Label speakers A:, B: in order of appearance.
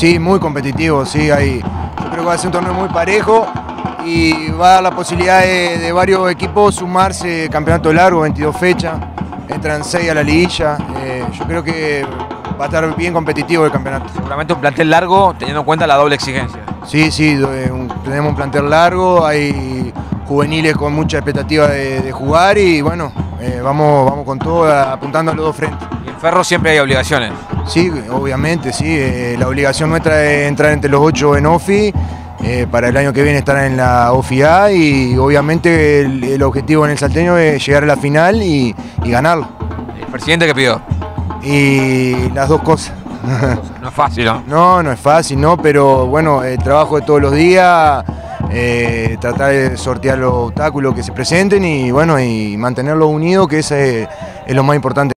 A: Sí, muy competitivo, sí, hay, yo creo que va a ser un torneo muy parejo y va a dar la posibilidad de, de varios equipos sumarse campeonato largo, 22 fechas, entran 6 a la liguilla, eh, yo creo que va a estar bien competitivo el campeonato.
B: Seguramente un plantel largo teniendo en cuenta la doble exigencia.
A: Sí, sí, eh, un- tenemos un plantel largo, hay juveniles con mucha expectativa de, de jugar y bueno, eh, vamos, vamos con todo apuntando a los dos frentes.
B: Ferro siempre hay obligaciones.
A: Sí, obviamente, sí. eh, la obligación nuestra es entrar entre los ocho en OFI, eh, para el año que viene estar en la OFI A y obviamente el, el objetivo en el salteño es llegar a la final y, y ganarlo.
B: ¿El presidente que pidió?
A: Y las dos cosas.
B: No es fácil, ¿no?
A: No, no es fácil, ¿no? Pero bueno, el trabajo de todos los días, eh, tratar de sortear los obstáculos que se presenten y bueno, y mantenerlo unido, que ese es, es lo más importante.